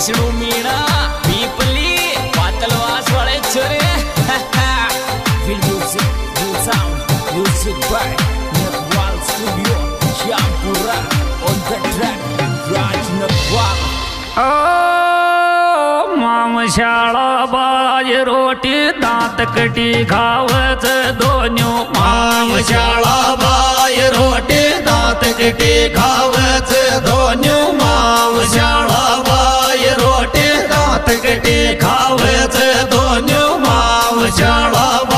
विष्णू मीणा पीपली पातलवास वाले छोरे Feel music, new sound, music by Netwal Studio, Syampura on the track, Raj Netwal. मामशाळा बाय रोटी दांत कटी खावच माम मामशाळा बाय रोटी दांत कटी खावच माम मामशाळा बाय रोटी दांत कटी खावत दोन्यो मामशाळा बाय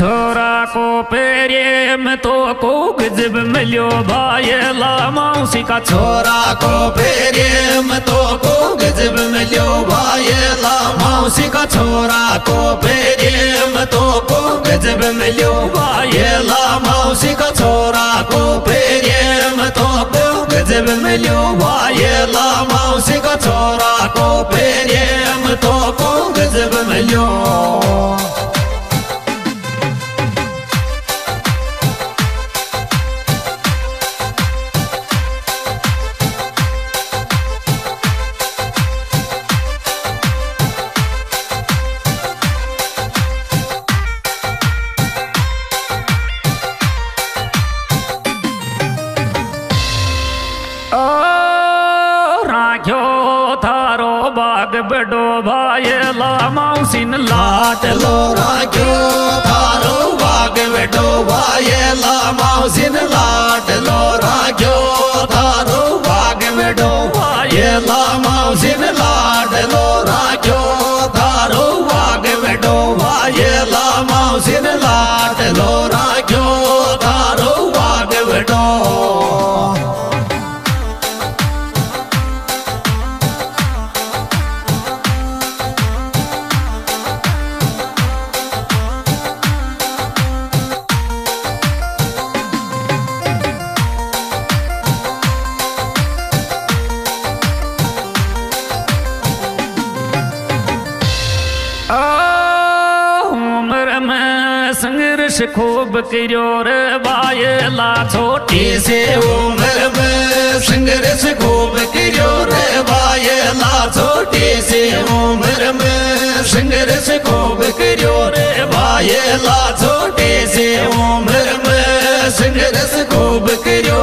छोरा को पेरे में तो को गजब मिलो भाई ला मौसी का छोरा को फेरे में तो को गजब मिलो भाई ला मौसी का छोरा को पेरे में तो को गजब मिलो भाई ला मौसी का छोरा को पेरे में तो को गजब मिलो भाई ला मौसी का छोरा को फेरे में तो को गजब मिलो लाट लो राख्यो थारो बाग बेटो लाट मौसिन में संघर्ष खूब करो रे भाई ला छोटी से उम्र में संघर्ष खूब करो रे वायला छोटी से उम्र में संघर्ष खूब करो रे वायला छोटी से उम्र में संघर्ष खूब करो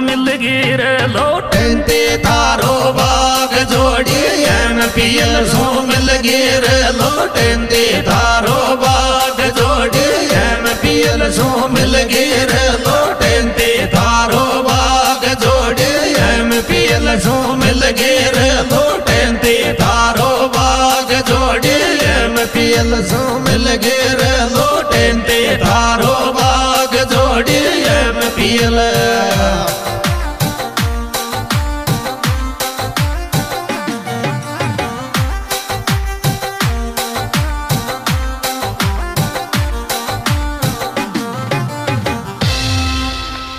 मिल गिर लोट। तारो बाग जोड़ी एम पीएल सो मिल गिर लोटेंते तारो बाग जोड़ी एम पीएल सो मिल गिर लोटेंते तारो बाग जोड़ी एम पीएल सो मिल गिर लोटेंते तारो बाग जोड़ी एम पीएल सो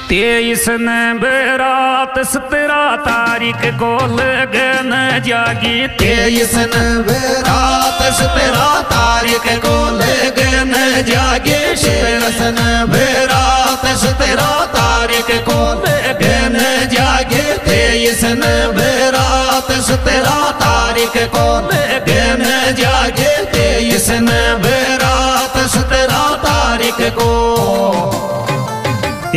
तेईस ने बेरात सत्रह तारीख को लगन जागी। तेईस रात सत्रह तारीख को लगन जागे। शेरसन रात सत्रह तारीख को लगन जागे। तेईस रात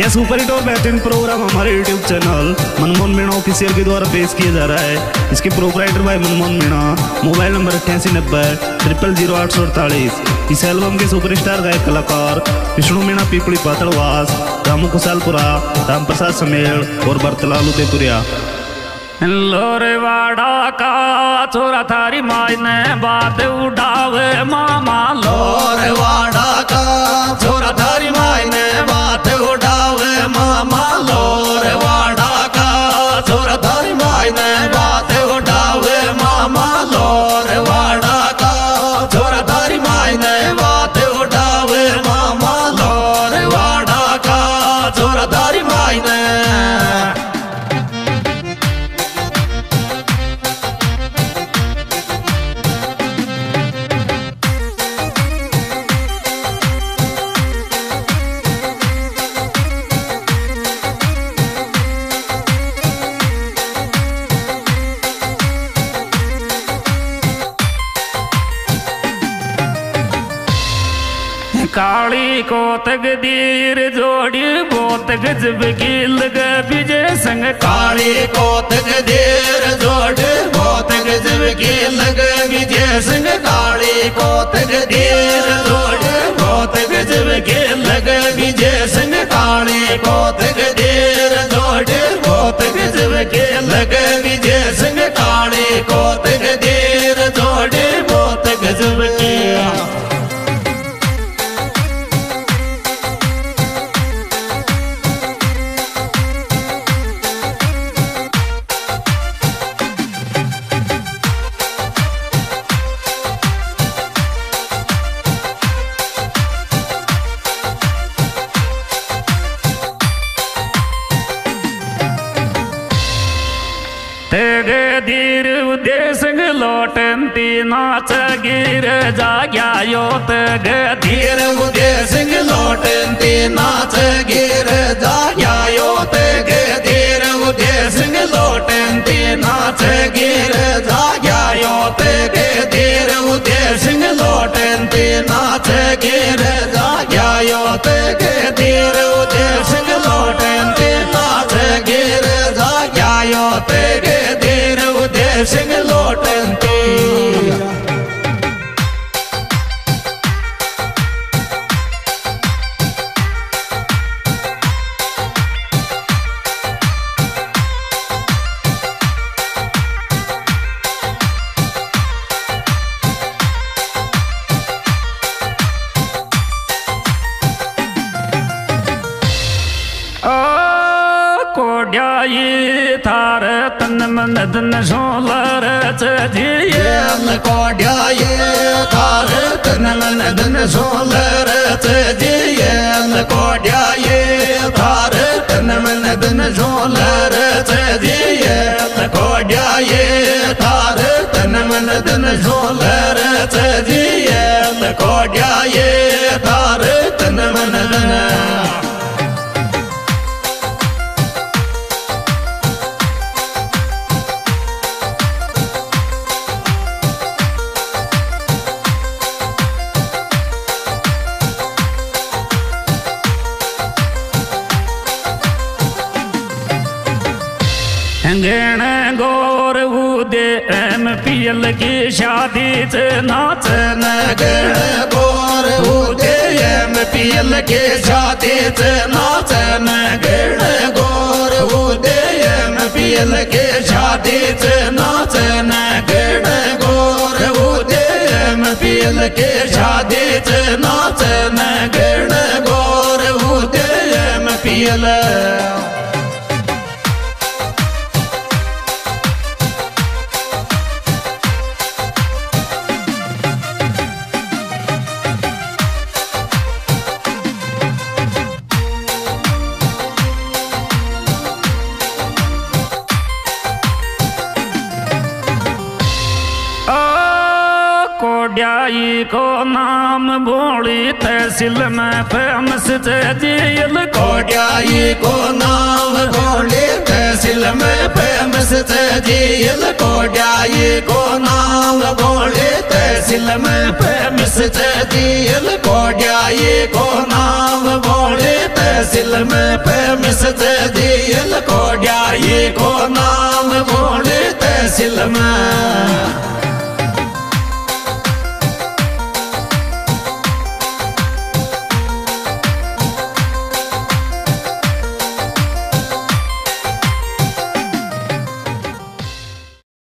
ये सुपर हिट और बेहतरीन प्रोग्राम हमारे YouTube channel Manmohan Meena official के द्वारा पेश किया जा रहा है। इसके प्रोपराइटर भाई मनमोहन मीणा मोबाइल नंबर अट्ठासी नब्बे ट्रिपल ज़ीरो आठ सौ अड़तालीस। इस एल्बम के सुपरस्टार गायक कलाकार विष्णु मीणा पीपली पातड़वास रामू कुशालपुरा राम प्रसाद समेल और बरतलालू देपुरिया लोरेवाड़ा का छोरा थारी माई ने बात उठावे मामा। लो काली को तकदीर जोड़ी बोत गजब की लग विजय संग काली। कोतक देर जोड़ बहुत गजब की लग विजय संग काली कोतक देर जोड़ बहुत गजब के लग विजय संग काली कोतक तेगे धीर उदेश लौटंती नाच गिर जाग्या यो तेगे धीर सिंह लौटते नाच गिर जायो योत गे धीर उदेश लौटते नाच गिर जायो ते गे धीर उदय tare tanımın adını şolara tediye Kodyaye tare tanımın adını şolara tediye Kodyaye tare tanımın adını şolara tediye Kodyaye tare tanımın adını şolara tediye गण गौर उदे एम पीएल की शादी च नाचन गण गौर उदय एम पीएल के शादी च नाचन गण गोर उदय एम पीएल के शादी च नाचन गण गौर उदय एम पीएल के शादी च नाचन गण गोर उदय एम पीएल ओ ተሲልመ በምስጠት ይልቅ ቆዲያይ ቆናው ጎሌ ተሲልመ በምስጠት ይልቅ ቆዲያይ ቆናው ጎሌ ተሲልመ በምስጠት ይልቅ ቆዲያይ ቆናው ጎሌ ተሲልመ በምስጠት ይልቅ ቆዲያይ ቆናው ጎሌ ተሲልመ